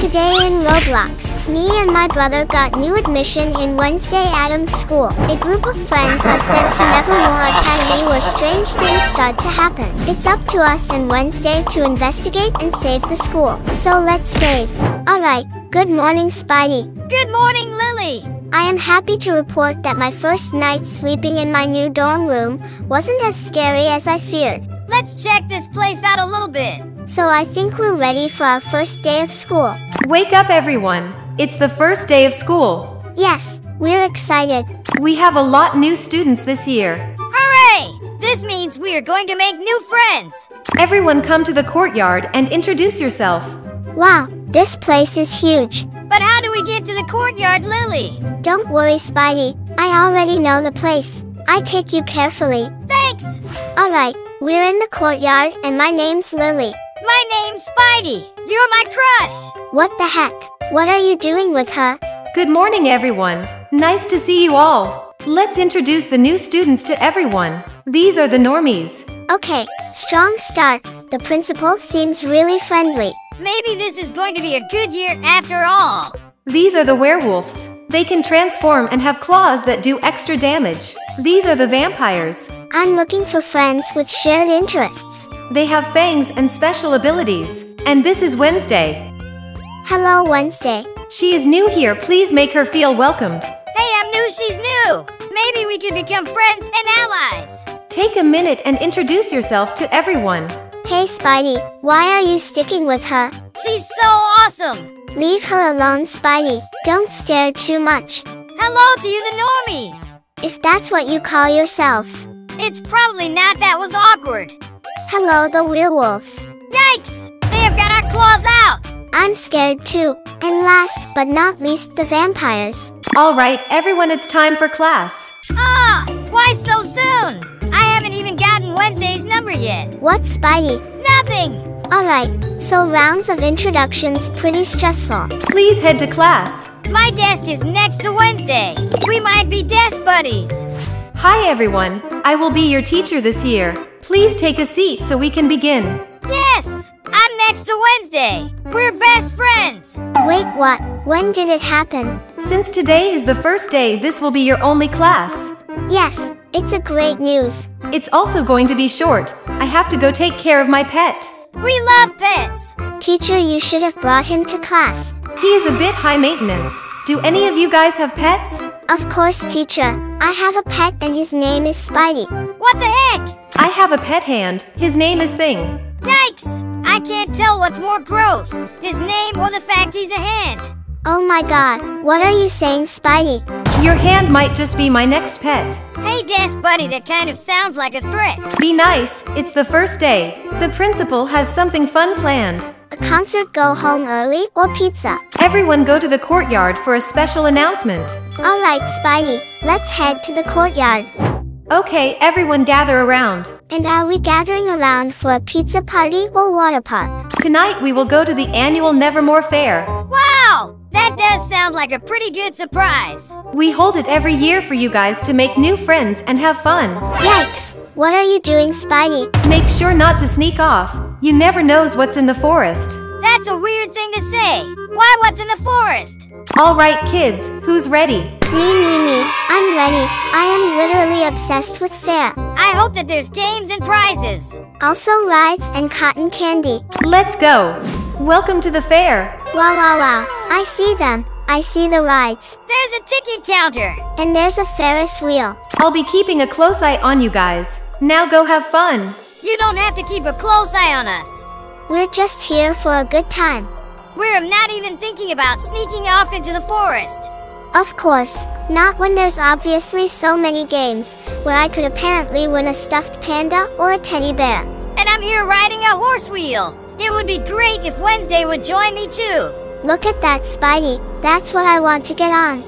Today in Roblox, me and my brother got new admission in Wednesday Addams School. A group of friends are sent to Nevermore Academy where strange things start to happen. It's up to us and Wednesday to investigate and save the school. So let's save. Alright, good morning Spidey. Good morning, Lily. I am happy to report that my first night sleeping in my new dorm room wasn't as scary as I feared. Let's check this place out a little bit. So I think we're ready for our first day of school. Wake up, everyone. It's the first day of school. Yes, we're excited. We have a lot new students this year. Hooray! This means we are going to make new friends. Everyone come to the courtyard and introduce yourself. Wow, this place is huge. But how do we get to the courtyard, Lily? Don't worry, Spidey. I already know the place. I take you carefully. Thanks. Alright, we're in the courtyard and my name's Lily. My name's Spidey. You're my crush. What the heck? What are you doing with her? Good morning, everyone. Nice to see you all. Let's introduce the new students to everyone. These are the normies. Okay, strong start. The principal seems really friendly. Maybe this is going to be a good year after all. These are the werewolves. They can transform and have claws that do extra damage. These are the vampires. I'm looking for friends with shared interests. They have fangs and special abilities. And this is Wednesday. Hello, Wednesday. She is new here. Please make her feel welcomed. Hey, I'm new, she's new. Maybe we can become friends and allies. Take a minute and introduce yourself to everyone. Hey, Spidey, why are you sticking with her? She's so awesome. Leave her alone, Spidey. Don't stare too much. Hello to you, the normies. If that's what you call yourselves. It's probably not that was awkward. Hello, the werewolves. Yikes! They have got our claws out. I'm scared too. And last but not least, the vampires. All right, everyone, it's time for class. Ah, why so soon? I haven't even gotten Wednesday's number yet. What, Spidey? Nothing. Alright, so rounds of introductions pretty stressful. Please head to class. My desk is next to Wednesday. We might be desk buddies. Hi, everyone. I will be your teacher this year. Please take a seat so we can begin. Yes, I'm next to Wednesday. We're best friends. Wait, what? When did it happen? Since today is the first day, this will be your only class. Yes, it's a great news. It's also going to be short. I have to go take care of my pet. We love pets. Teacher, you should have brought him to class. He is a bit high maintenance. Do any of you guys have pets? Of course, teacher. I have a pet and his name is Spidey. What the heck? I have a pet hand. His name is Thing. Yikes! I can't tell what's more gross, his name or the fact he's a hand. Oh my god, what are you saying, Spidey? Your hand might just be my next pet. Hey, desk buddy, that kind of sounds like a threat. Be nice, it's the first day. The principal has something fun planned. A concert go home early or pizza? Everyone go to the courtyard for a special announcement. Alright, Spidey, let's head to the courtyard. Okay, everyone gather around. And are we gathering around for a pizza party or water park? Tonight we will go to the annual Nevermore Fair. Wow! That does sound like a pretty good surprise. We hold it every year for you guys to make new friends and have fun. Yikes! What are you doing, Spidey? Make sure not to sneak off. You never knows what's in the forest. That's a weird thing to say. Why what's in the forest? All right, kids, who's ready? Me, me, me. I'm ready. I am literally obsessed with fair. I hope that there's games and prizes. Also rides and cotton candy. Let's go. Welcome to the fair. Wow, wow, wow. I see them. I see the rides. There's a ticket counter. And there's a Ferris wheel. I'll be keeping a close eye on you guys. Now go have fun. You don't have to keep a close eye on us. We're just here for a good time. We're not even thinking about sneaking off into the forest. Of course, not when there's obviously so many games where I could apparently win a stuffed panda or a teddy bear. And I'm here riding a horse wheel. It would be great if Wednesday would join me too. Look at that, Spidey. That's what I want to get on.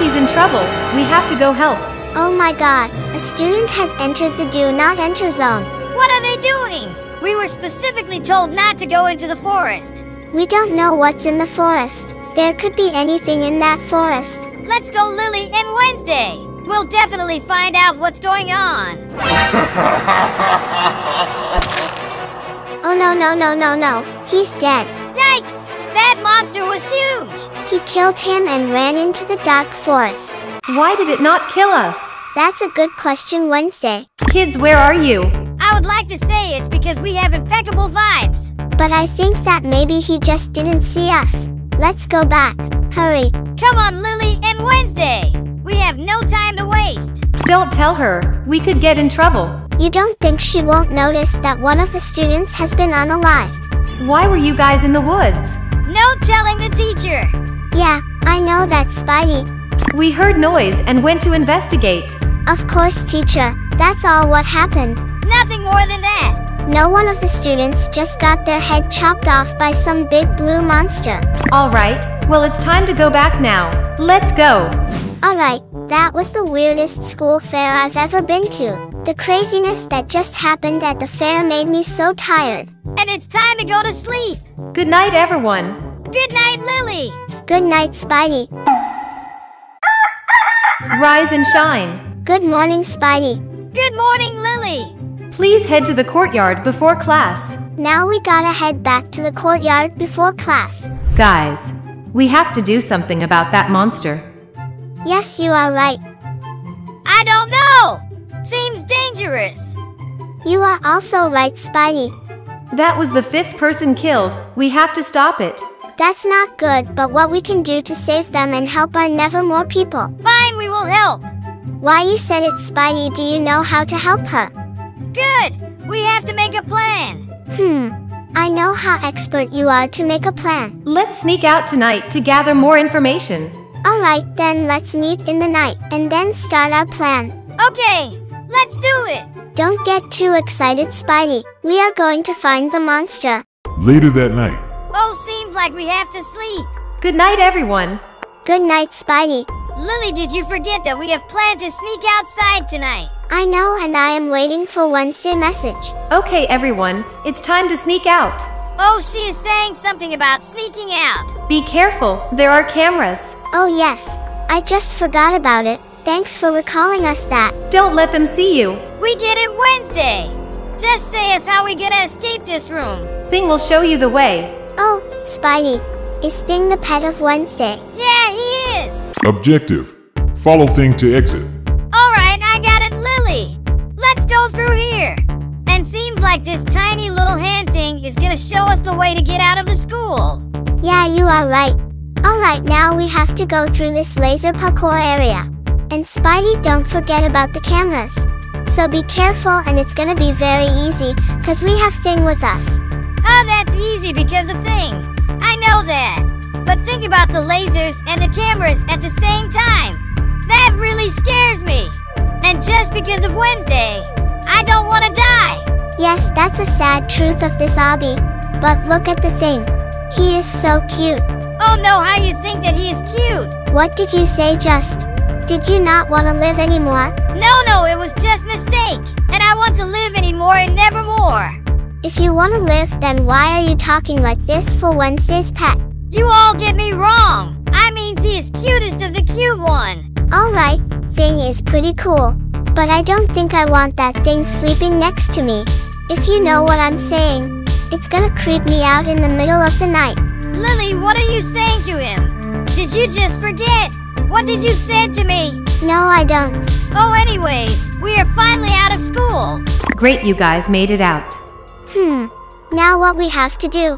Guys, he's in trouble. We have to go help. Oh my god, a student has entered the do not enter zone. What are they doing? We were specifically told not to go into the forest. We don't know what's in the forest. There could be anything in that forest. Let's go, Lily and Wednesday. We'll definitely find out what's going on. Oh no, no, no, no, no. He's dead. Yikes! That monster was huge! He killed him and ran into the dark forest. Why did it not kill us? That's a good question, Wednesday. Kids, where are you? I would like to say it's because we have impeccable vibes. But I think that maybe he just didn't see us. Let's go back. Hurry. Come on, Lily and Wednesday! We have no time to waste. Don't tell her. We could get in trouble. You don't think she won't notice that one of the students has been unalived? Why were you guys in the woods? No telling the teacher. Yeah, I know that, Spidey. We heard noise and went to investigate. Of course, teacher. That's all what happened. Nothing more than that. No one of the students just got their head chopped off by some big blue monster. Alright, well, it's time to go back now. Let's go. Alright, that was the weirdest school fair I've ever been to. The craziness that just happened at the fair made me so tired. And it's time to go to sleep. Good night, everyone. Good night, Lily. Good night, Spidey. Rise and shine. Good morning, Spidey. Good morning, Lily. Please head to the courtyard before class. Now we gotta head back to the courtyard before class. Guys, we have to do something about that monster. Yes, you are right. I don't know. Seems dangerous. You are also right, Spidey. That was the fifth person killed. We have to stop it. That's not good, but what we can do to save them and help our Nevermore people. Fine, we will help. Why you said it, Spidey, do you know how to help her? Good. We have to make a plan. Hmm. I know how expert you are to make a plan. Let's sneak out tonight to gather more information. Alright, then let's meet in the night and then start our plan. Okay, let's do it. Don't get too excited, Spidey. We are going to find the monster. Later that night, Oh, seems like we have to sleep. Good night, everyone. Good night, Spidey. Lily, did you forget that we have planned to sneak outside tonight? I know, and I am waiting for Wednesday message. Okay, everyone, it's time to sneak out. Oh, she is saying something about sneaking out. Be careful, there are cameras. Oh yes, I just forgot about it. Thanks for recalling us that. Don't let them see you. We get it Wednesday. Just say us how we gonna escape this room. Thing will show you the way. Oh, Spidey, is Thing the pet of Wednesday? Yeah, he is. objective. Follow thing to exit. All right, I got it, Lily. Let's go through here. And seems like this tiny little hand thing is gonna show us the way to get out of the school. Yeah, you are right. Alright, now we have to go through this laser parkour area. And Spidey, don't forget about the cameras. So be careful and it's gonna be very easy, cause we have Thing with us. Oh, that's easy because of Thing. I know that. But think about the lasers and the cameras at the same time. That really scares me. And just because of Wednesday, I don't that's a sad truth of this obby. But look at the Thing. He is so cute. Oh no, how you think that he is cute? What did you say just? Did you not want to live anymore? No, no, it was just mistake. And I want to live anymore and nevermore. If you want to live, then why are you talking like this for Wednesday's pet? You all get me wrong. I means he is cutest of the cute one. Alright, Thing is pretty cool. But I don't think I want that thing sleeping next to me. If you know what I'm saying, it's gonna creep me out in the middle of the night. Lily, what are you saying to him? Did you just forget? What did you say to me? No, I don't. Oh, anyways, we are finally out of school. Great, you guys made it out. Hmm. Now what we have to do?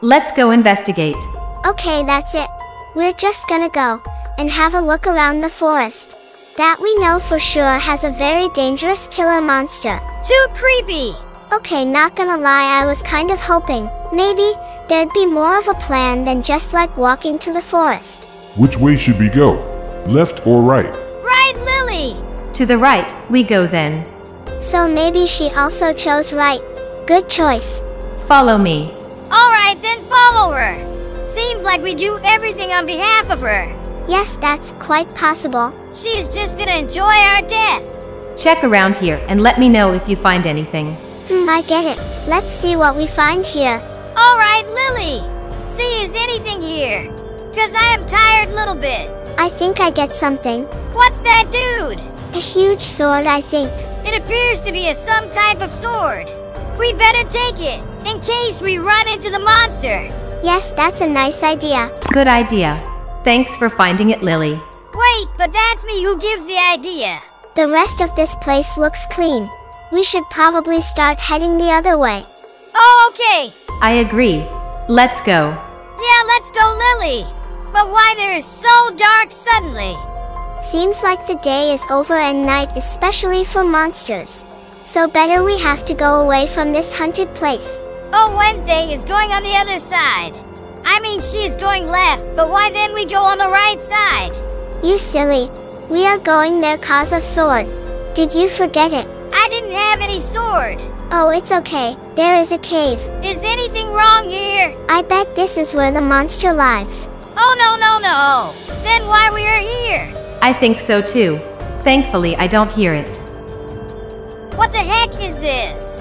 Let's go investigate. Okay, that's it. We're just gonna go and have a look around the forest. That we know for sure has a very dangerous killer monster. Too creepy. Okay, not gonna lie, I was kind of hoping maybe there'd be more of a plan than just like walking to the forest. Which way should we go? Left or right? Right, Lily? To the right, we go then. So maybe she also chose right. Good choice. Follow me. All right, then follow her. Seems like we do everything on behalf of her. Yes, that's quite possible. She's just gonna enjoy our death. Check around here and let me know if you find anything. Hmm, I get it. Let's see what we find here. All right, Lily. See, is anything here? Cause I am tired little bit. I think I get something. What's that dude? A huge sword, I think. It appears to be a some type of sword. We better take it, in case we run into the monster. Yes, that's a nice idea. Good idea. Thanks for finding it, Lily. Wait, but that's me who gives the idea. The rest of this place looks clean. We should probably start heading the other way. Oh, okay. I agree. Let's go. Yeah, let's go, Lily. But why there is so dark suddenly? Seems like the day is over and night, especially for monsters. So better we have to go away from this haunted place. Oh, Wednesday is going on the other side. I mean, she is going left, but why then we go on the right side? You silly. We are going there cause of sword. Did you forget it? I didn't have any sword. Oh, it's okay. There is a cave. Is anything wrong here? I bet this is where the monster lives. Oh, no, no, no. Then why we are here? I think so too. Thankfully, I don't hear it. What the heck is this?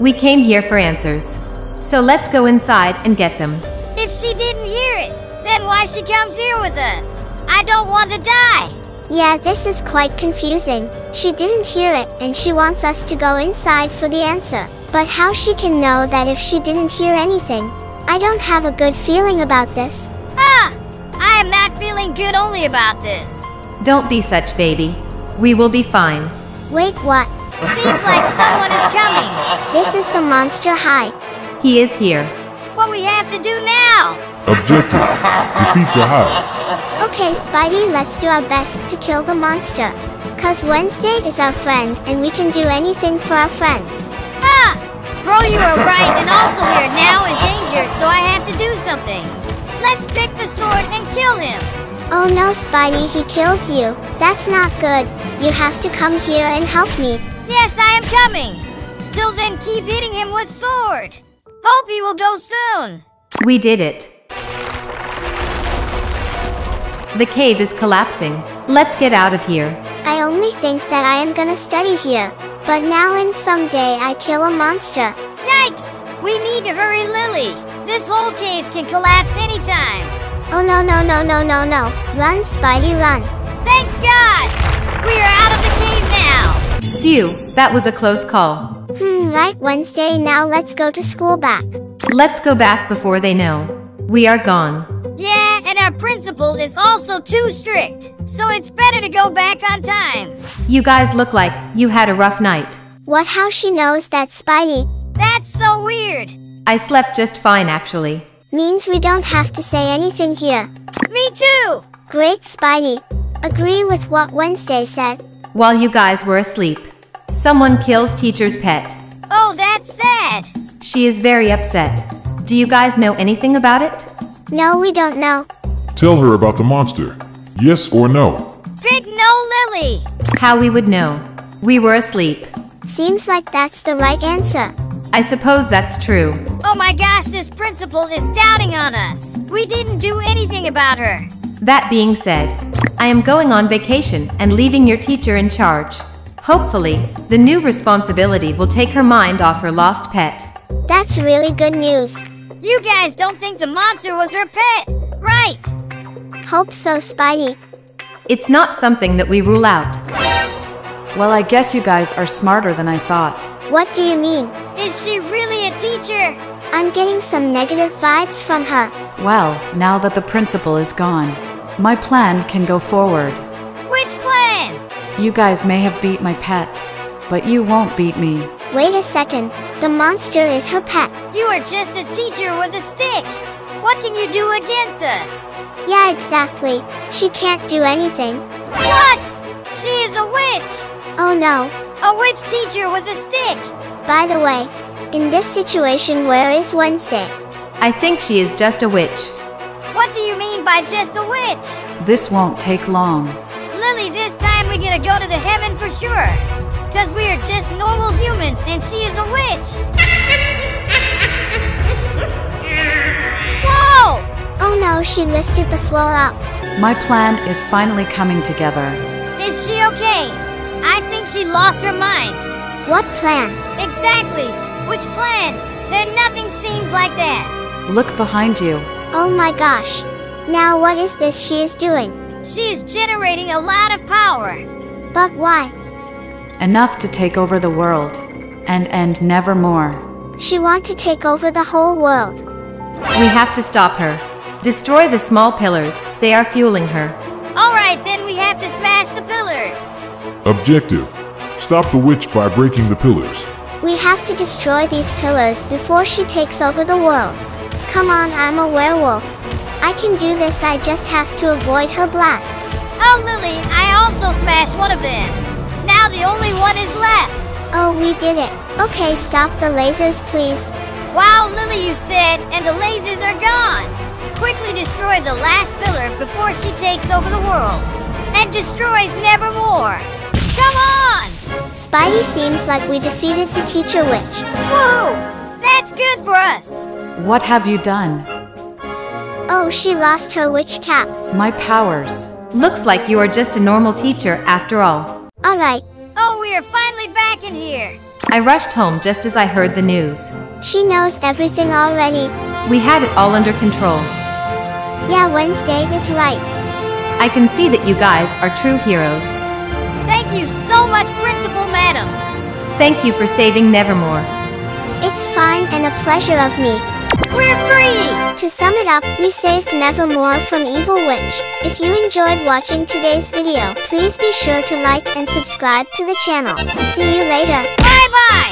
We came here for answers. So let's go inside and get them. If she didn't hear it, then why she comes here with us? I don't want to die. Yeah, this is quite confusing. She didn't hear it and she wants us to go inside for the answer. But how she can know that if she didn't hear anything? I don't have a good feeling about this. Ah! I am not feeling good only about this. Don't be such, baby. We will be fine. Wait, what? Seems like someone is coming. This is the monster high. He is here. What we have to do now? Objective. Defeat the Hyde. Okay, Spidey, let's do our best to kill the monster. Cause Wednesday is our friend and we can do anything for our friends. Ah! Bro, you are right, and also we are now in danger, so I have to do something. Let's pick the sword and kill him. Oh no, Spidey, he kills you. That's not good. You have to come here and help me. Yes, I am coming. Till then, keep hitting him with sword. Hope he will go soon. We did it. The cave is collapsing. Let's get out of here. I only think that I am gonna study here. But now and someday I kill a monster. Yikes! We need to hurry, Lily. This whole cave can collapse anytime. Oh no no no no no no. Run, Spidey, run. Thanks God! We are out of the cave now. Phew, that was a close call. Hmm, right, Wednesday, now let's go to school back. Let's go back before they know. We are gone. Yeah, and our principal is also too strict. So it's better to go back on time. You guys look like you had a rough night. What how she knows that Spidey That's so weird. I slept just fine, actually. means we don't have to say anything here. Me too. Great, Spidey. Agree with what Wednesday said. While you guys were asleep, someone kills teacher's pet. Oh, that's sad. She is very upset. Do you guys know anything about it? No, we don't know. Tell her about the monster. Yes or no? Big no, Lily. How we would know. We were asleep. Seems like that's the right answer. I suppose that's true. Oh my gosh, this principal is doubting on us. We didn't do anything about her. That being said, I am going on vacation and leaving your teacher in charge. Hopefully, the new responsibility will take her mind off her lost pet. That's really good news. You guys don't think the monster was her pet, right? Hope so, Spidey. It's not something that we rule out. Well, I guess you guys are smarter than I thought. What do you mean? Is she really a teacher? I'm getting some negative vibes from her. Well, now that the principal is gone, my plan can go forward. Which plan? You guys may have beat my pet, but you won't beat me. Wait a second. The monster is her pet. You are just a teacher with a stick. What can you do against us? Yeah, exactly. She can't do anything. What? She is a witch. Oh no. A witch teacher with a stick. By the way, in this situation, where is Wednesday? I think she is just a witch. What do you mean by just a witch? This won't take long. Lily, this time we're gonna go to the heaven for sure. Cause we are just normal humans and she is a witch. Whoa! Oh no, she lifted the floor up. My plan is finally coming together. Is she okay? I think she lost her mind. What plan? Exactly. Which plan? There nothing seems like that. Look behind you. Oh my gosh. Now what is this she is doing? She is generating a lot of power. But why? Enough to take over the world. And end nevermore. She want to take over the whole world. We have to stop her. Destroy the small pillars, they are fueling her. Alright, then we have to smash the pillars. Objective. Stop the witch by breaking the pillars. We have to destroy these pillars before she takes over the world. Come on, I'm a werewolf. I can do this, I just have to avoid her blasts. Oh, Lily, I also smashed one of them. Now the only one is left. Oh, we did it. Okay, stop the lasers, please. Wow, Lily, you said, and the lasers are gone. Quickly destroy the last pillar before she takes over the world. And destroys Nevermore. Come on! Spidey seems like we defeated the teacher witch. Woo! That's good for us. What have you done? Oh, she lost her witch cap. My powers. Looks like you are just a normal teacher after all. Alright, Oh, we are finally back in here. I rushed home just as I heard the news. she knows everything already. We had it all under control. Yeah, Wednesday is right. I can see that you guys are true heroes. Thank you so much, Principal Madam. Thank you for saving Nevermore. It's fine and a pleasure of me. We're free! To sum it up, we saved Nevermore from Evil Witch. If you enjoyed watching today's video, please be sure to like and subscribe to the channel. See you later. Bye bye!